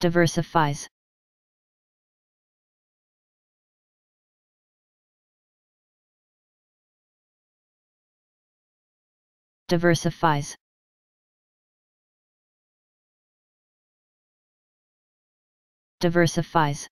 diversifies. Diversifies. Diversifies.